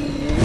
Yeah.